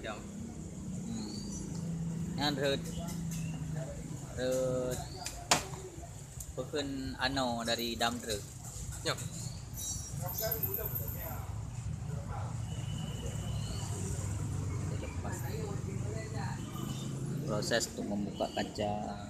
macam hmm. Yang rut Rut Pukul Ano dari Damdra Ya Proses untuk membuka kaca.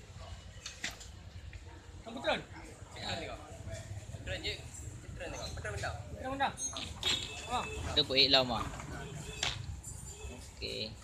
Ito buat ilam mo. Okay.